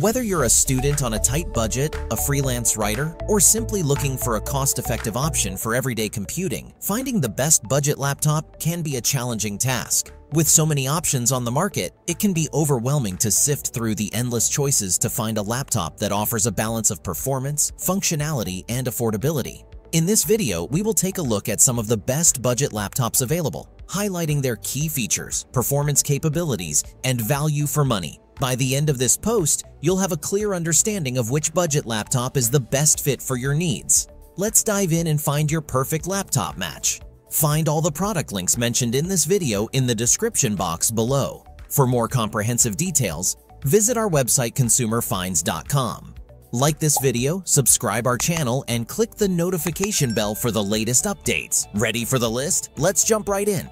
Whether you're a student on a tight budget, a freelance writer, or simply looking for a cost-effective option for everyday computing, finding the best budget laptop can be a challenging task. With so many options on the market, it can be overwhelming to sift through the endless choices to find a laptop that offers a balance of performance, functionality, and affordability. In this video, we will take a look at some of the best budget laptops available, highlighting their key features, performance capabilities, and value for money. By the end of this post, you'll have a clear understanding of which budget laptop is the best fit for your needs. Let's dive in and find your perfect laptop match. Find all the product links mentioned in this video in the description box below. For more comprehensive details, visit our website consumerfinds.com. Like this video, subscribe our channel, and click the notification bell for the latest updates. Ready for the list? Let's jump right in.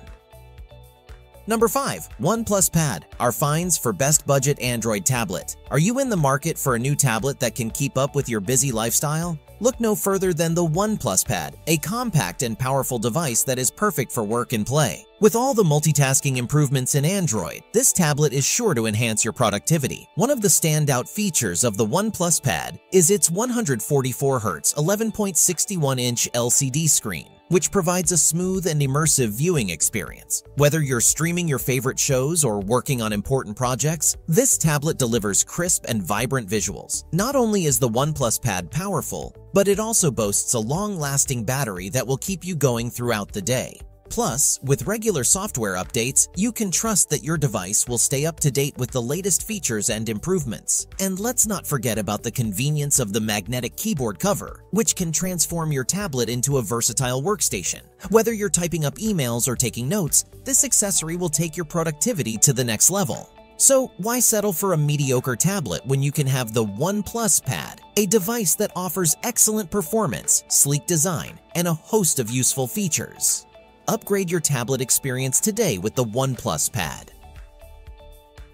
Number 5. OnePlus Pad, our finds for best budget Android tablet. Are you in the market for a new tablet that can keep up with your busy lifestyle? Look no further than the OnePlus Pad, a compact and powerful device that is perfect for work and play. With all the multitasking improvements in Android, this tablet is sure to enhance your productivity. One of the standout features of the OnePlus Pad is its 144Hz 11.61-inch LCD screen which provides a smooth and immersive viewing experience. Whether you're streaming your favorite shows or working on important projects, this tablet delivers crisp and vibrant visuals. Not only is the OnePlus Pad powerful, but it also boasts a long-lasting battery that will keep you going throughout the day. Plus, with regular software updates, you can trust that your device will stay up to date with the latest features and improvements. And let's not forget about the convenience of the magnetic keyboard cover, which can transform your tablet into a versatile workstation. Whether you're typing up emails or taking notes, this accessory will take your productivity to the next level. So why settle for a mediocre tablet when you can have the OnePlus Pad, a device that offers excellent performance, sleek design, and a host of useful features? Upgrade your tablet experience today with the OnePlus Pad.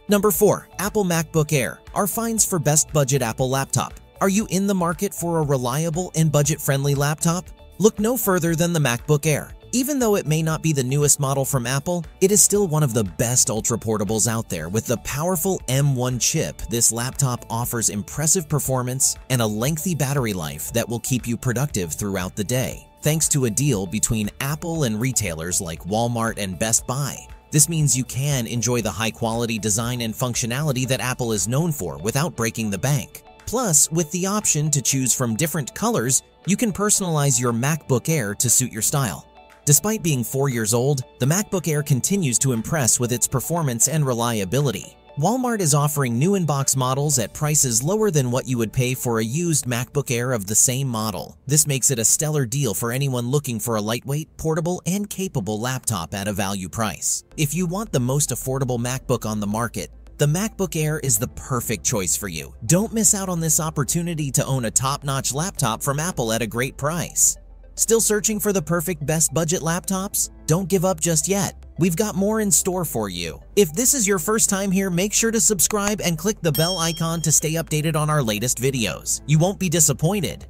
Number 4. Apple MacBook Air, our finds for best budget Apple laptop. Are you in the market for a reliable and budget-friendly laptop? Look no further than the MacBook Air. Even though it may not be the newest model from Apple, it is still one of the best ultra-portables out there with the powerful M1 chip. This laptop offers impressive performance and a lengthy battery life that will keep you productive throughout the day thanks to a deal between Apple and retailers like Walmart and Best Buy. This means you can enjoy the high-quality design and functionality that Apple is known for without breaking the bank. Plus, with the option to choose from different colors, you can personalize your MacBook Air to suit your style. Despite being four years old, the MacBook Air continues to impress with its performance and reliability. Walmart is offering new in-box models at prices lower than what you would pay for a used MacBook Air of the same model. This makes it a stellar deal for anyone looking for a lightweight, portable, and capable laptop at a value price. If you want the most affordable MacBook on the market, the MacBook Air is the perfect choice for you. Don't miss out on this opportunity to own a top-notch laptop from Apple at a great price. Still searching for the perfect best budget laptops? Don't give up just yet. We've got more in store for you. If this is your first time here, make sure to subscribe and click the bell icon to stay updated on our latest videos. You won't be disappointed.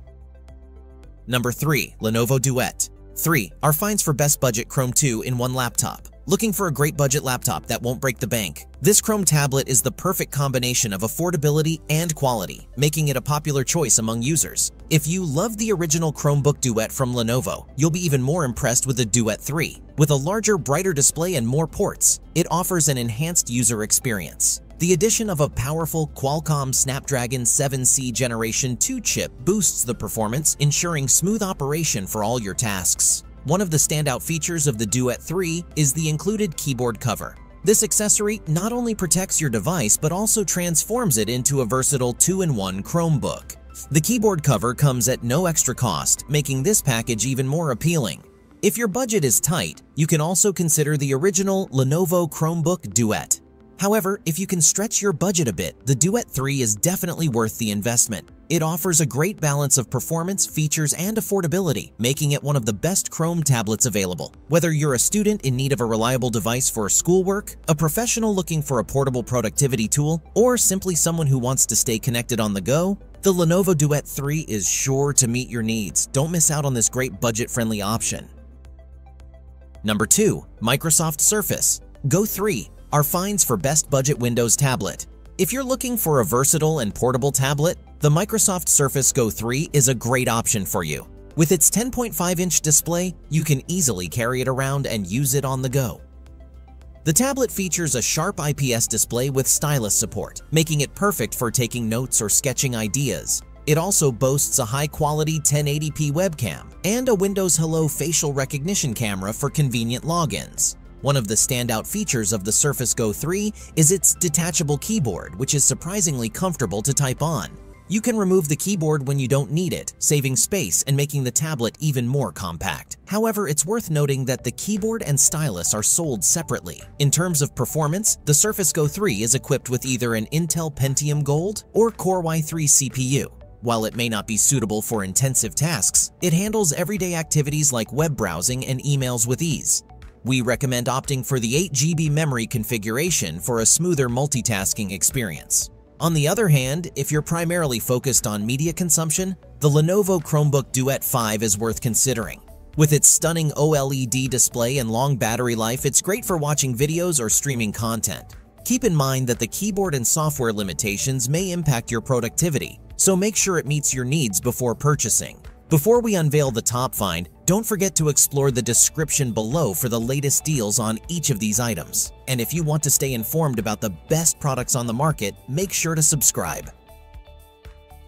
Number 3. Lenovo Duet 3. Our finds for best budget Chrome 2 in one laptop. Looking for a great budget laptop that won't break the bank? This Chrome tablet is the perfect combination of affordability and quality, making it a popular choice among users. If you love the original Chromebook Duet from Lenovo, you'll be even more impressed with the Duet 3. With a larger, brighter display and more ports, it offers an enhanced user experience. The addition of a powerful Qualcomm Snapdragon 7C Generation 2 chip boosts the performance, ensuring smooth operation for all your tasks. One of the standout features of the Duet 3 is the included keyboard cover. This accessory not only protects your device but also transforms it into a versatile 2-in-1 Chromebook. The keyboard cover comes at no extra cost, making this package even more appealing. If your budget is tight, you can also consider the original Lenovo Chromebook Duet. However, if you can stretch your budget a bit, the Duet 3 is definitely worth the investment. It offers a great balance of performance, features, and affordability, making it one of the best Chrome tablets available. Whether you're a student in need of a reliable device for schoolwork, a professional looking for a portable productivity tool, or simply someone who wants to stay connected on the go, the Lenovo Duet 3 is sure to meet your needs. Don't miss out on this great budget-friendly option. Number 2. Microsoft Surface Go 3 our finds for best budget Windows tablet. If you're looking for a versatile and portable tablet, the Microsoft Surface Go 3 is a great option for you. With its 10.5-inch display, you can easily carry it around and use it on the go. The tablet features a sharp IPS display with stylus support, making it perfect for taking notes or sketching ideas. It also boasts a high-quality 1080p webcam and a Windows Hello facial recognition camera for convenient logins. One of the standout features of the Surface Go 3 is its detachable keyboard, which is surprisingly comfortable to type on. You can remove the keyboard when you don't need it, saving space and making the tablet even more compact. However, it's worth noting that the keyboard and stylus are sold separately. In terms of performance, the Surface Go 3 is equipped with either an Intel Pentium Gold or Core i3 CPU. While it may not be suitable for intensive tasks, it handles everyday activities like web browsing and emails with ease. We recommend opting for the 8GB memory configuration for a smoother multitasking experience. On the other hand, if you're primarily focused on media consumption, the Lenovo Chromebook Duet 5 is worth considering. With its stunning OLED display and long battery life, it's great for watching videos or streaming content. Keep in mind that the keyboard and software limitations may impact your productivity, so make sure it meets your needs before purchasing. Before we unveil the top find, don't forget to explore the description below for the latest deals on each of these items. And if you want to stay informed about the best products on the market, make sure to subscribe.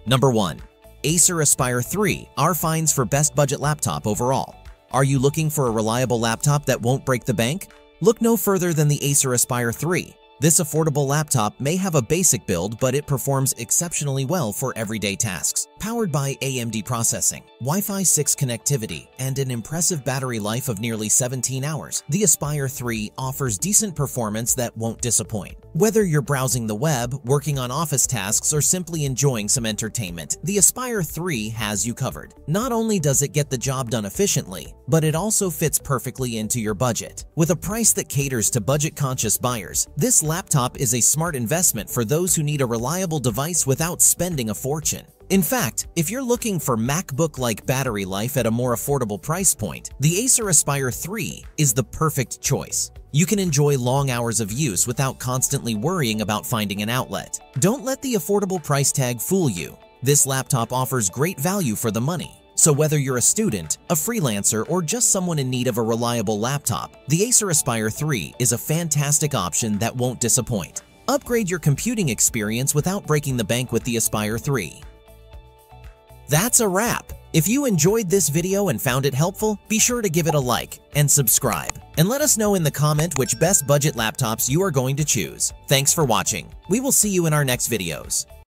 Number 1. Acer Aspire 3, our finds for best budget laptop overall. Are you looking for a reliable laptop that won't break the bank? Look no further than the Acer Aspire 3. This affordable laptop may have a basic build, but it performs exceptionally well for everyday tasks. Powered by AMD processing, Wi-Fi 6 connectivity, and an impressive battery life of nearly 17 hours, the Aspire 3 offers decent performance that won't disappoint. Whether you're browsing the web, working on office tasks, or simply enjoying some entertainment, the Aspire 3 has you covered. Not only does it get the job done efficiently, but it also fits perfectly into your budget. With a price that caters to budget-conscious buyers, this laptop is a smart investment for those who need a reliable device without spending a fortune. In fact, if you're looking for MacBook-like battery life at a more affordable price point, the Acer Aspire 3 is the perfect choice. You can enjoy long hours of use without constantly worrying about finding an outlet. Don't let the affordable price tag fool you. This laptop offers great value for the money. So whether you're a student, a freelancer, or just someone in need of a reliable laptop, the Acer Aspire 3 is a fantastic option that won't disappoint. Upgrade your computing experience without breaking the bank with the Aspire 3. That's a wrap. If you enjoyed this video and found it helpful, be sure to give it a like and subscribe. And let us know in the comment which best budget laptops you are going to choose. Thanks for watching. We will see you in our next videos.